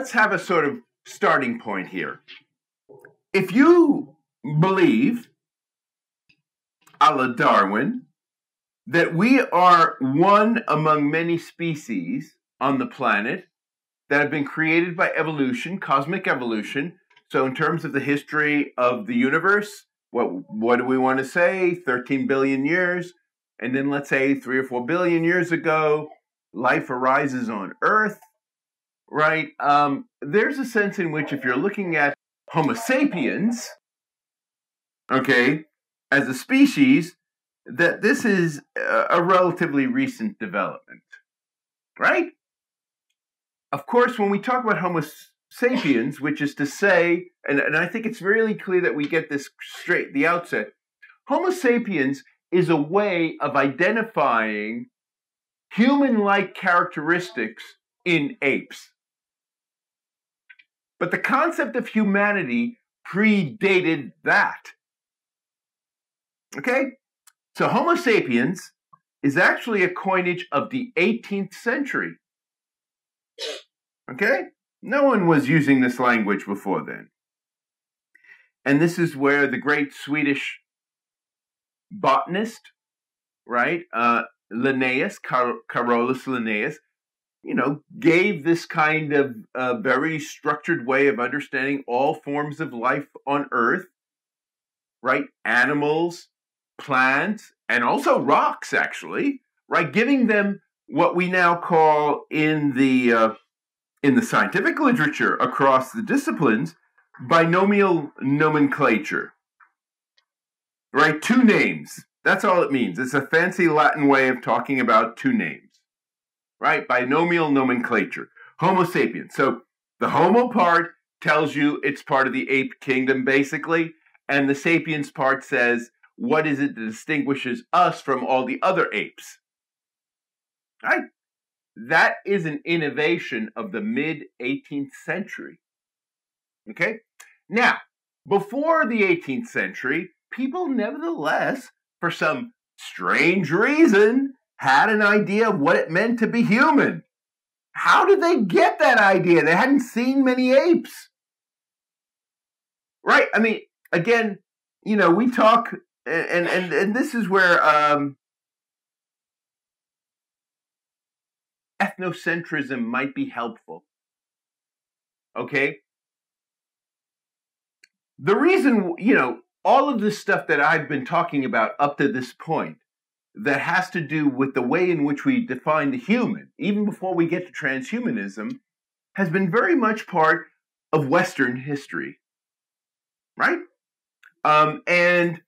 let's have a sort of starting point here. If you believe, a la Darwin, that we are one among many species on the planet that have been created by evolution, cosmic evolution. So, in terms of the history of the universe, what what do we want to say? 13 billion years. And then let's say three or four billion years ago, life arises on Earth, right? Um, there's a sense in which if you're looking at Homo sapiens, okay, as a species, that this is a relatively recent development, right? Of course, when we talk about Homo sapiens, which is to say, and, and I think it's really clear that we get this straight the outset, Homo sapiens is a way of identifying human like characteristics in apes. But the concept of humanity predated that. Okay? So Homo sapiens is actually a coinage of the 18th century. Okay? No one was using this language before then. And this is where the great Swedish botanist, right, uh, Linnaeus, Car- Carolus Linnaeus, you know, gave this kind of uh, very structured way of understanding all forms of life on Earth, right? Animals, plants, and also rocks, actually, right? Giving them what we now call in the uh, in the scientific literature across the disciplines binomial nomenclature. Right? Two names. That's all it means. It's a fancy Latin way of talking about two names. Right? Binomial nomenclature. Homo sapiens. So the Homo part tells you it's part of the ape kingdom, basically, and the sapiens part says what is it that distinguishes us from all the other apes? Right? That is an innovation of the mid 18th century. Okay? Now, before the 18th century, people nevertheless, for some strange reason, had an idea of what it meant to be human. How did they get that idea? They hadn't seen many apes. Right? I mean, again, you know, we talk and and and this is where um, ethnocentrism might be helpful. Okay, the reason you know all of this stuff that I've been talking about up to this point that has to do with the way in which we define the human, even before we get to transhumanism, has been very much part of Western history, right? Um, and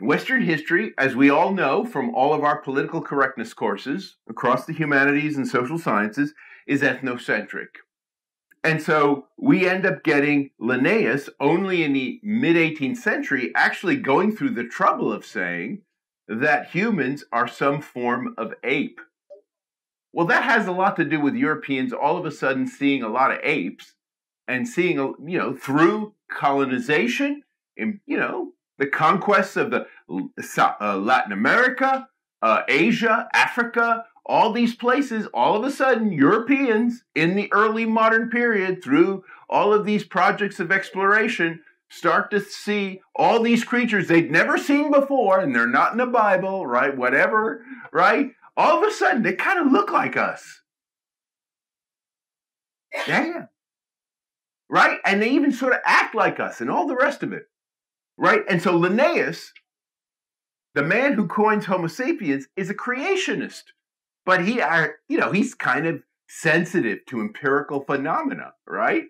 Western history, as we all know from all of our political correctness courses across the humanities and social sciences, is ethnocentric. And so we end up getting Linnaeus only in the mid 18th century actually going through the trouble of saying that humans are some form of ape. Well, that has a lot to do with Europeans all of a sudden seeing a lot of apes and seeing, you know, through colonization, and, you know, the conquests of the uh, Latin America, uh, Asia, Africa, all these places, all of a sudden, Europeans in the early modern period, through all of these projects of exploration, start to see all these creatures they'd never seen before, and they're not in the Bible, right? Whatever, right? All of a sudden, they kind of look like us. Yeah. Right? And they even sort of act like us and all the rest of it right? And so Linnaeus, the man who coins Homo sapiens, is a creationist, but he you know he's kind of sensitive to empirical phenomena, right?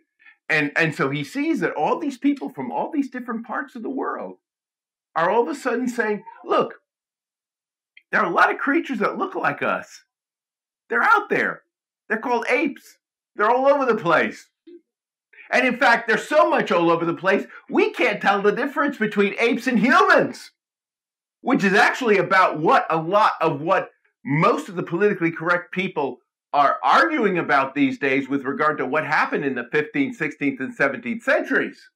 And and so he sees that all these people from all these different parts of the world are all of a sudden saying, look, there are a lot of creatures that look like us. They're out there. They're called apes. They're all over the place. And in fact, they're so much all over the place, we can't tell the difference between apes and humans, which is actually about what a lot of what most of the politically correct people are arguing about these days with regard to what happened in the 15th, 16th, and 17th centuries.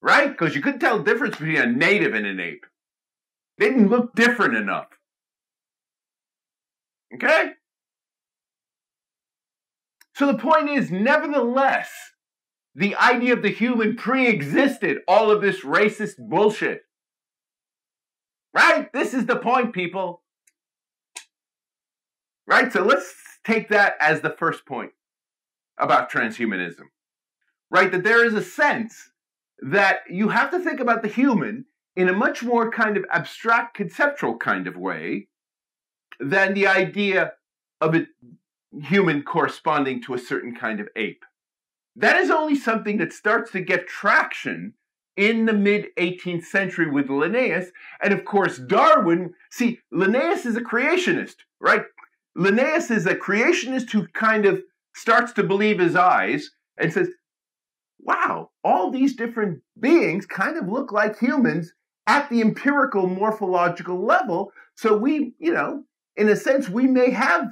Right? Because you couldn't tell the difference between a native and an ape. They didn't look different enough. Okay? So the point is, nevertheless, the idea of the human pre existed all of this racist bullshit. Right? This is the point, people. Right? So let's take that as the first point about transhumanism. Right? That there is a sense that you have to think about the human in a much more kind of abstract, conceptual kind of way than the idea of a human corresponding to a certain kind of ape. That is only something that starts to get traction in the mid 18th century with Linnaeus. And of course, Darwin. See, Linnaeus is a creationist, right? Linnaeus is a creationist who kind of starts to believe his eyes and says, wow, all these different beings kind of look like humans at the empirical morphological level. So we, you know, in a sense, we may have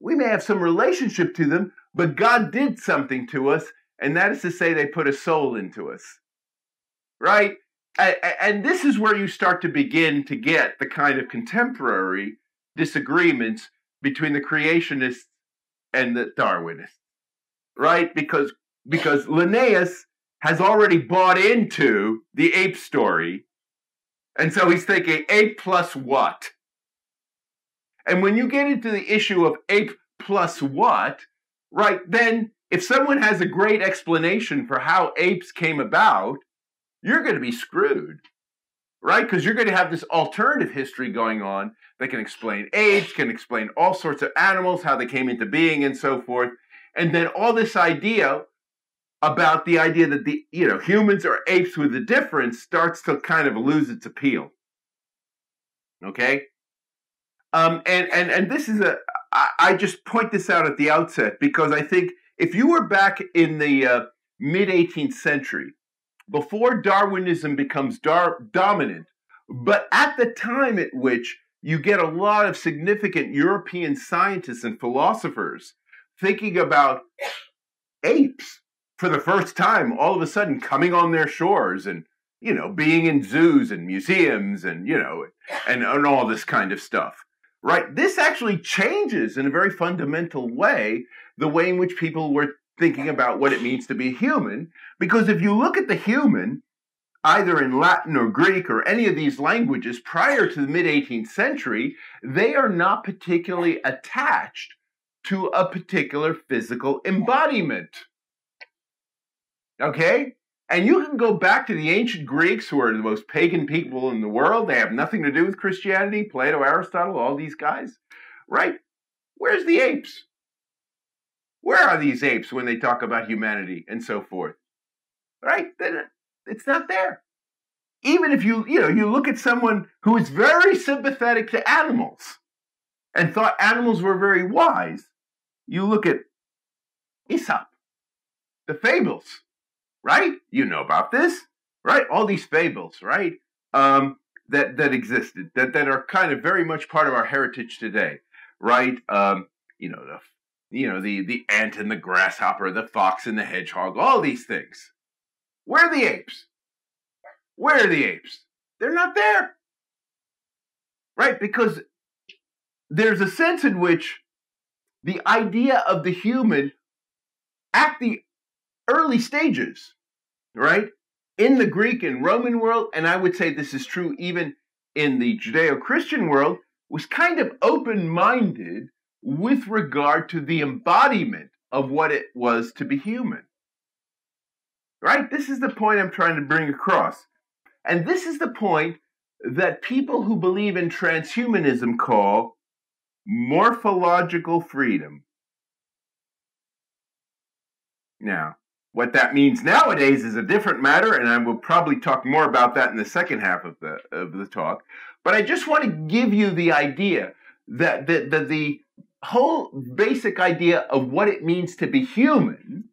we may have some relationship to them, but God did something to us and that is to say, they put a soul into us. Right? And this is where you start to begin to get the kind of contemporary disagreements between the creationists and the Darwinists. Right? Because, because Linnaeus has already bought into the ape story. And so he's thinking ape plus what? And when you get into the issue of ape plus what, right, then if someone has a great explanation for how apes came about, you're going to be screwed, right? Because you're going to have this alternative history going on that can explain age, can explain all sorts of animals, how they came into being, and so forth. And then all this idea about the idea that the you know humans are apes with a difference starts to kind of lose its appeal. Okay, um, and and and this is a I, I just point this out at the outset because I think if you were back in the uh, mid 18th century, before Darwinism becomes dar- dominant, but at the time at which you get a lot of significant European scientists and philosophers thinking about apes for the first time, all of a sudden coming on their shores and you know being in zoos and museums and you know and, and all this kind of stuff right? This actually changes in a very fundamental way the way in which people were thinking about what it means to be human. Because if you look at the human, either in Latin or Greek or any of these languages prior to the mid 18th century, they are not particularly attached to a particular physical embodiment. Okay? And you can go back to the ancient Greeks, who are the most pagan people in the world. They have nothing to do with Christianity, Plato, Aristotle, all these guys, right? Where's the apes? Where are these apes when they talk about humanity and so forth? Right? It's not there. Even if you, you know, you look at someone who is very sympathetic to animals and thought animals were very wise, you look at Aesop, the fables, right? You know about this, right? All these fables, right? Um, that that existed, that that are kind of very much part of our heritage today, right? Um, you know, the you know, the, the ant and the grasshopper, the fox and the hedgehog, all these things. Where are the apes? Where are the apes? They're not there. Right? Because there's a sense in which the idea of the human at the early stages, right, in the Greek and Roman world, and I would say this is true even in the Judeo Christian world, was kind of open minded with regard to the embodiment of what it was to be human. Right? This is the point I'm trying to bring across. And this is the point that people who believe in transhumanism call morphological freedom. Now, what that means nowadays is a different matter, and I will probably talk more about that in the second half of the of the talk. But I just want to give you the idea that, that, that the whole basic idea of what it means to be human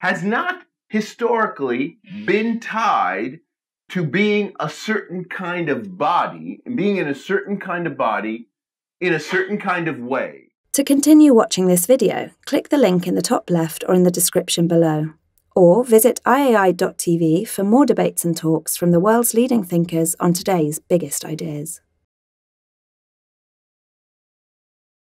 has not historically been tied to being a certain kind of body being in a certain kind of body in a certain kind of way. To continue watching this video, click the link in the top left or in the description below. Or visit iai.tv for more debates and talks from the world's leading thinkers on today's biggest ideas.